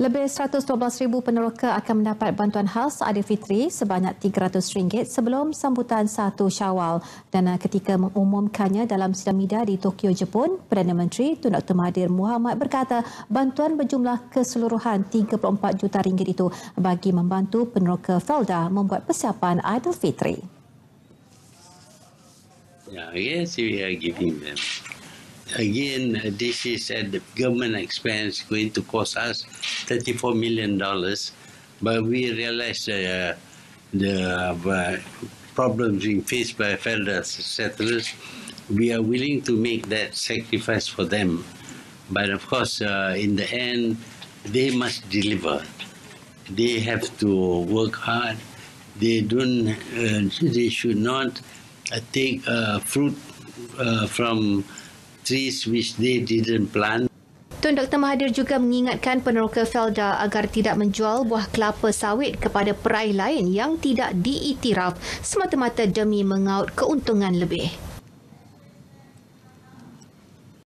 Lebih 112,000 peneroka akan mendapat bantuan khas Aidilfitri sebanyak RM300 sebelum sambutan 1 Syawal. Dan ketika mengumumkannya dalam sidang media di Tokyo, Jepun, Perdana Menteri Tun Dr. Mahathir Mohamad berkata bantuan berjumlah keseluruhan 34 juta ringgit itu bagi membantu peneroka Felda membuat persiapan Aidilfitri. Yeah, yes, we are giving them again, uh, this is at the government expense going to cost us $34 million. But we realize uh, the uh, problems being faced by federal settlers. We are willing to make that sacrifice for them. But of course, uh, in the end, they must deliver. They have to work hard. They don't. Uh, they should not uh, take fruit from trees which they didn't plant. Tun Dr. Mahathir juga mengingatkan peneroka Felda agar tidak menjual buah kelapa sawit kepada perai lain yang tidak diiktiraf semata-mata demi mengaut keuntungan lebih.